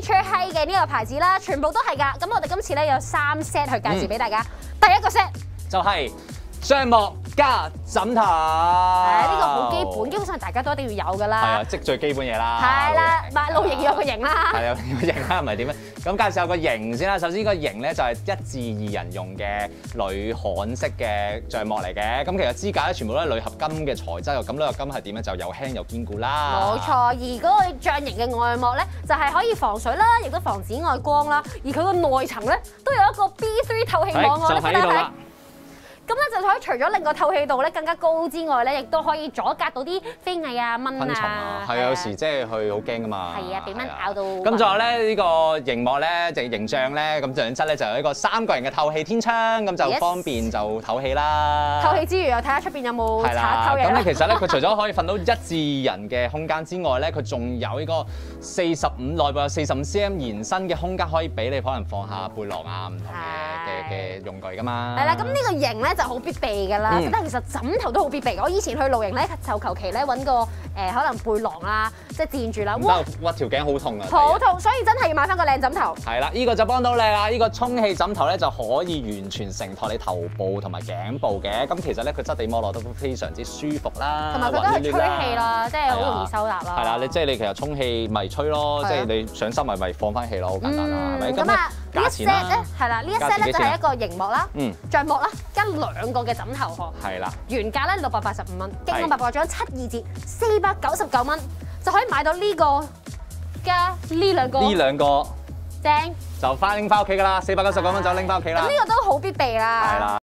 Nature High 嘅呢個牌子啦，全部都係噶。咁我哋今次咧有三 set 去介紹俾大家。第一個 set 就係雙幕加枕頭。誒誒呢個好基本，基本上大家都一定要有㗎係啦啊，。即最基本嘢啦。係啦，有個型啦。係有個型啦，唔係點咧？咁介紹下個型先啦。首先個型咧就係一至二人用嘅鋁焊式嘅帳幕嚟嘅。咁其實支架咧全部都係鋁合金嘅材質，咁鋁合金係點咧？就又輕又堅固啦。冇錯，而嗰個帳型嘅外幕咧，就係可以防水啦，亦都防紫外光啦。而佢個內層咧，都有一個 B3 透氣係網，我就哋睇睇喺度啦。。咁咧就可以除咗令個透氣度咧更加高之外咧，亦都可以阻隔到啲飛蟻啊、蚊啊啊，，係啊，有時即係佢好驚噶嘛。係啊俾蚊咬到咁仲有咧呢個熒幕咧，就形象咧，咁就質咧就有一個三角形嘅透氣天窗，咁就方便就透氣啦。透氣之餘又睇下出邊有冇係啦，賊偷嘢咁咧其實咧，佢除咗可以瞓到一至二人嘅空間之外咧，佢仲有呢個四十五內部有四十五 cm 延伸嘅空間，可以俾你可能放下背囊啊，唔同嘅嘅嘅用具噶嘛。係啦，咁呢個型咧就好必備㗎啦。嗯但係其實枕頭都好必備。我以前去露營咧，就求其咧揾個誒可能背囊啦，即係墊住啦。哇，屈條頸好痛啊！好痛！所以真係要買翻個靚枕頭。係啦，呢、個就幫到你啦！呢、個充氣枕頭咧就可以完全承托你頭部同埋頸部嘅。咁其實咧佢質地摸落都非常之舒服啦，同埋佢都係吹氣啦，即係好容易收納啦。係啦，你即係你其實充氣咪吹咯，即係你上心咪咪放翻氣咯，好簡單啦，係咪？嗯，咁啊，價 set 錢咧啦，係啦，呢一價 set 咧就係一個熒幕啦、嗯，帳幕啦，加兩個嘅枕頭殼，係啦，原價咧六百八十五蚊，經係。過八百獎七二折，四百九十九蚊就可以買到呢個加呢兩個呢兩個。正，就翻拎翻屋企㗎啦，四百九十九蚊就拎翻屋企啦。呢。個都好必備啦。係啦。